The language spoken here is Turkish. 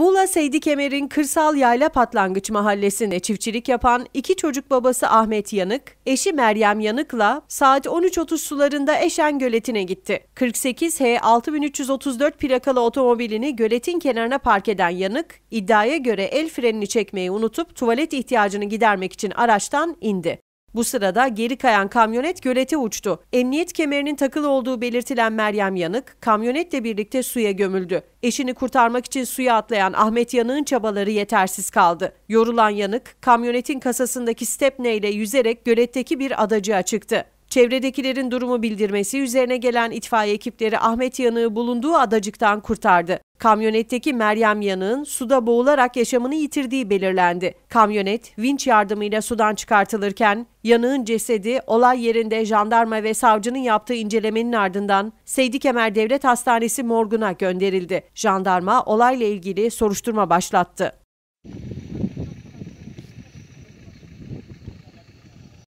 Muğla Seydi Kemer'in Kırsal Yayla Patlangıç Mahallesi'nde çiftçilik yapan iki çocuk babası Ahmet Yanık, eşi Meryem Yanık'la saat 13.30 sularında Eşen Göleti'ne gitti. 48H 6334 plakalı otomobilini göletin kenarına park eden Yanık, iddiaya göre el frenini çekmeyi unutup tuvalet ihtiyacını gidermek için araçtan indi. Bu sırada geri kayan kamyonet gölete uçtu. Emniyet kemerinin takılı olduğu belirtilen Meryem Yanık, kamyonetle birlikte suya gömüldü. Eşini kurtarmak için suya atlayan Ahmet Yanık'ın çabaları yetersiz kaldı. Yorulan Yanık, kamyonetin kasasındaki stepne ile yüzerek göletteki bir adacığa çıktı. Çevredekilerin durumu bildirmesi üzerine gelen itfaiye ekipleri Ahmet Yanık'ı bulunduğu adacıktan kurtardı. Kamyonetteki Meryem Yanık'ın suda boğularak yaşamını yitirdiği belirlendi. Kamyonet vinç yardımıyla sudan çıkartılırken Yanık'ın cesedi olay yerinde jandarma ve savcının yaptığı incelemenin ardından Seydi Kemer Devlet Hastanesi morguna gönderildi. Jandarma olayla ilgili soruşturma başlattı.